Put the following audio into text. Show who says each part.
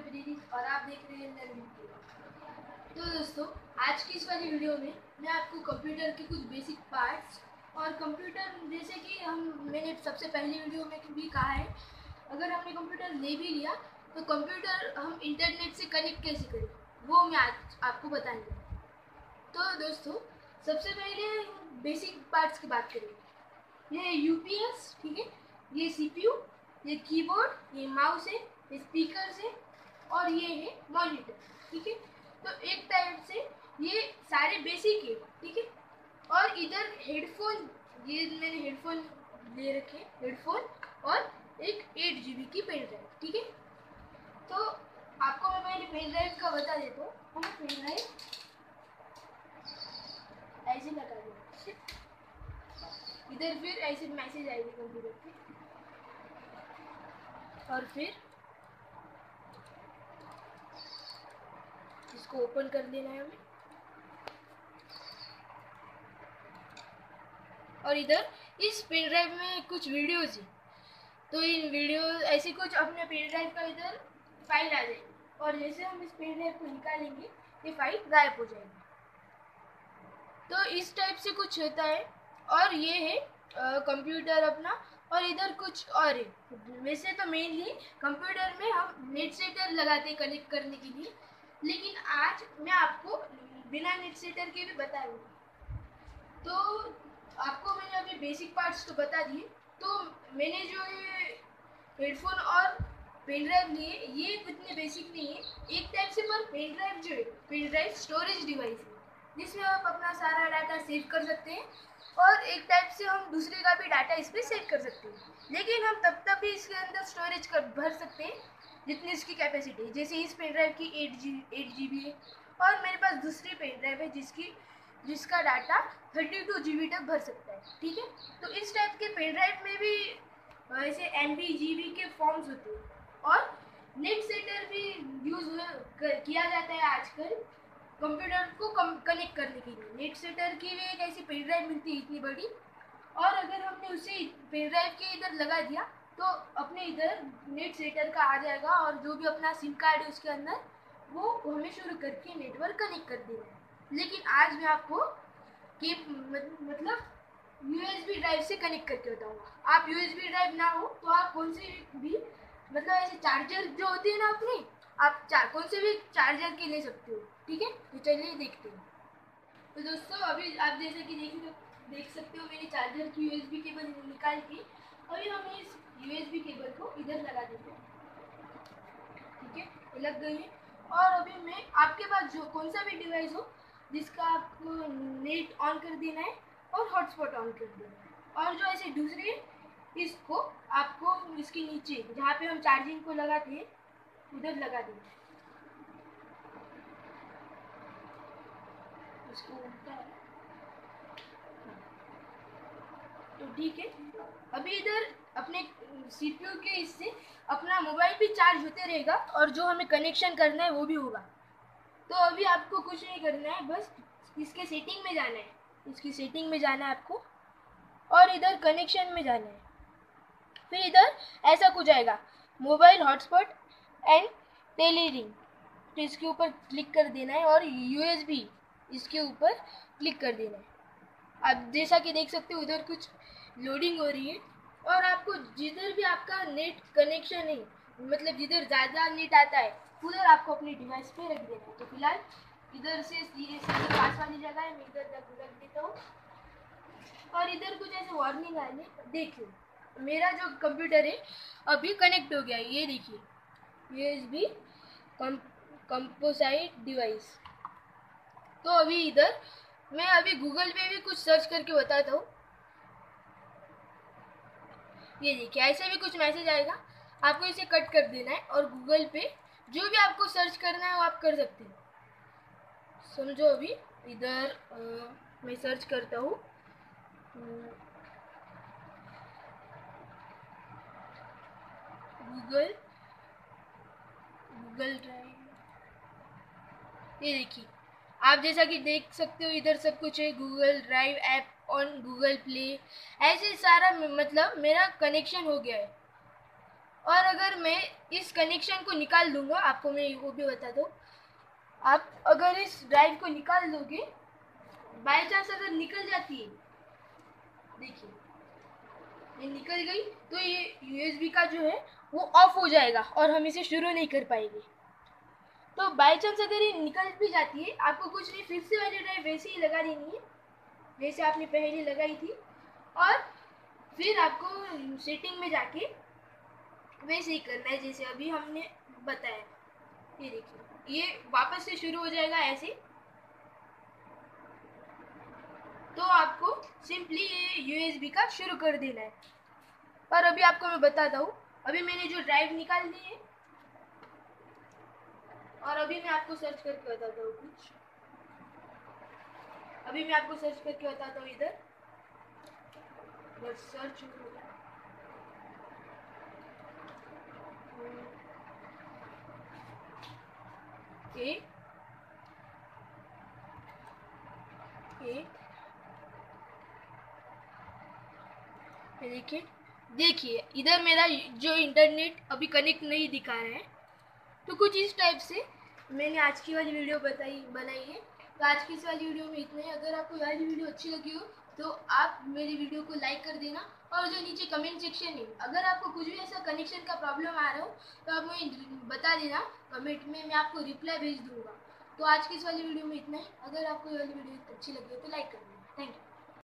Speaker 1: प्रीति और आप देख रहे हैं लर्निंग तो दोस्तों, आज की इस वाली वीडियो में मैं आपको कंप्यूटर के कुछ बेसिक पार्ट्स और कंप्यूटर जैसे कि हम, मैंने सबसे पहली वीडियो में भी कहा है, अगर हमने कंप्यूटर ले भी लिया तो कंप्यूटर हम इंटरनेट से कनेक्ट कैसे करें, वो मैं आज आपको बताऊँगा तो दोस्तों, सबसे पहले बेसिक पार्ट्स की बात करें। ये यूपीएस ठीक है? ये सीपीयू ये कीबोर्ड ये माउस है, ये स्पीकर है और ये है मॉनिटर ठीक है? तो एक टाइप से ये सारे बेसिक है, ठीक है? और इधर हेडफोन ये मैंने हेडफोन ले रखे हेडफोन और एक एट जी की पेन ड्राइव ठीक है? तो आपको मैं पहले पेन ड्राइव का बता देता हूँ। हमें पेन ड्राइव ऐसे लगा दें इधर फिर ऐसे मैसेज आएगी कंप्यूटर पे। और फिर इसको ओपन कर देना है हमें। और इधर, इस पेन ड्राइव में कुछ वीडियोस है। तो इन वीडियो ऐसे कुछ अपने पेन ड्राइव का इधर फ़ाइल आ जाएगी और जैसे हम इस पेन ड्राइव को निकालेंगे, ये फ़ाइल गायब हो जाएगी। तो इस टाइप से कुछ होता है। और ये है कंप्यूटर अपना। और इधर कुछ और है। वैसे तो मेनली कंप्यूटर में हम नेट सेटर लगाते कनेक्ट करने के लिए। लेकिन आज मैं आपको बिना नेट सेटर के भी बता दूँगी तो आपको मैंने अभी बेसिक पार्ट्स तो बता दिए। तो मैंने जो ये हेडफोन और पेन ड्राइव लिए, ये इतने बेसिक नहीं है। एक टाइप से पर पेन ड्राइव जो है पेन ड्राइव स्टोरेज डिवाइस है, जिसमें आप अपना सारा डाटा सेव कर सकते हैं और एक टाइप से हम दूसरे का भी डाटा इस पर सेव कर सकते हैं। लेकिन हम तब तक भी इसके अंदर स्टोरेज कर, भर सकते हैं। जितनी इसकी कैपेसिटी है। जैसे इस पेन ड्राइव की eight G eight G B है और मेरे पास दूसरी पेन ड्राइव है जिसकी, जिसका data thirty two G B तक भर सकता है, ठीक है? तो इस टाइप के पेन ड्राइव में भी ऐसे एम बी जी बी के फॉर्म्स होते हैं और नेट सेटर भी यूज़ किया जाता है आजकल कंप्यूटर को कम कनेक्ट करने के लिए। नेट सेटर की भी एक ऐसी पेन ड्राइव मिलती है इतनी बड़ी और अगर हमने उसे पेन ड्राइव के इधर लगा दिया तो अपने इधर नेट सेटर का आ जाएगा और जो भी अपना सिम कार्ड है उसके अंदर, वो हमें शुरू करके नेटवर्क कनेक्ट कर है लेकिन आज मैं आपको कि मतलब यूएसबी ड्राइव से कनेक्ट करके बताऊँगा। आप यूएसबी ड्राइव ना हो तो आप कौन से भी मतलब ऐसे चार्जर जो होती है ना अपनी, आप चार, कौन से भी चार्जर के ले सकते हो, ठीक है? तो चलिए देखते हैं। तो दोस्तों, अभी आप जैसे कि देख देख सकते हो मेरे चार्जर की यूएसबी केबल निकाल के अभी हम इस यूएसबी केबल को इधर लगा देते हैं ठीक है? लग गई है। और अभी मैं आपके पास जो कौन सा भी डिवाइस हो, जिसका आपको नेट ऑन कर देना है और हॉटस्पॉट ऑन कर देना है। और जो ऐसे दूसरे इसको आपको इसके नीचे, जहाँ पे हम चार्जिंग को लगाते हैं, उधर लगा देना है। इसको उल्टा है तो ठीक है। अभी इधर अपने सीपीयू के इससे अपना मोबाइल भी चार्ज होते रहेगा और जो हमें कनेक्शन करना है वो भी होगा। तो अभी आपको कुछ नहीं करना है, बस इसके सेटिंग में जाना है। इसकी सेटिंग में जाना है आपको और इधर कनेक्शन में जाना है। फिर इधर ऐसा कुछ आएगा मोबाइल हॉटस्पॉट एंड टेलीरिंग। तो इसके ऊपर क्लिक कर देना है और यूएसबी इसके ऊपर क्लिक कर देना है। आप जैसा कि देख सकते हो उधर कुछ लोडिंग हो रही है और आपको जिधर भी आपका नेट कनेक्शन है मतलब जिधर ज़्यादा नेट आता है, उधर आपको अपनी डिवाइस पे रख देना है। तो फ़िलहाल इधर से सीधे पास वाली जगह है, मैं इधर रख देता हूँ। और इधर कुछ ऐसे वार्निंग आए देखिए, मेरा जो कंप्यूटर है, अभी कनेक्ट हो गया है, ये देखिए ये एस बी कंपोसाइट डिवाइस तो अभी इधर मैं अभी गूगल पे भी कुछ सर्च करके बताता हूँ। ये देखिए, ऐसे भी कुछ मैसेज आएगा। आपको इसे कट कर देना है और गूगल पे जो भी आपको सर्च करना है वो आप कर सकते हैं। समझो अभी, इधर मैं सर्च करता हूँ। गूगल गूगल ड्राइव ये देखिए आप जैसा कि देख सकते हो, इधर सब कुछ है Google drive app on Google play ऐसे सारा मतलब मेरा कनेक्शन हो गया है। और अगर मैं इस कनेक्शन को निकाल दूँगा आपको मैं वो भी बता दूँ, आप अगर इस ड्राइव को निकाल दोगे बाई चांस अगर निकल जाती है, देखिए, ये निकल गई तो ये यूएसबी का जो है, वो ऑफ़ हो जाएगा और हम इसे शुरू नहीं कर पाएँगे। तो बाई चांस अगर ये निकल भी जाती है, आपको कुछ नहीं, फिर से वाली ड्राइव वैसे ही लगा देनी है जैसे आपने पहले लगाई थी। और फिर आपको सेटिंग में जाके वैसे ही करना है, जैसे अभी हमने बताया। ये देखिए, ये वापस से शुरू हो जाएगा ऐसे। तो आपको सिंपली ये यूएसबी का शुरू कर देना है। और अभी आपको मैं बताता हूँ, अभी मैंने जो ड्राइव निकाल दी है और अभी मैं आपको सर्च करके बताता हूँ कुछ। अभी मैं आपको सर्च करके बताता हूँ इधर। बस सर्च ए। ए। देखिए देखिए, इधर मेरा जो इंटरनेट अभी कनेक्ट नहीं दिखा रहा है तो कुछ इस टाइप से मैंने आज की वाली वीडियो बताई, बनाई है। तो आज की इस वाली वीडियो में इतना ही। अगर आपको वाली वीडियो अच्छी लगी हो तो आप मेरी वीडियो को लाइक कर देना और जो नीचे कमेंट सेक्शन है अगर आपको कुछ भी ऐसा कनेक्शन का प्रॉब्लम आ रहा हो तो आप मुझे बता देना। कमेंट में मैं आपको रिप्लाई भेज दूँगा। तो आज की इस वाली वीडियो में इतना ही। अगर आपको वाली वीडियो अच्छी लगी हो तो लाइक कर देना। Thank you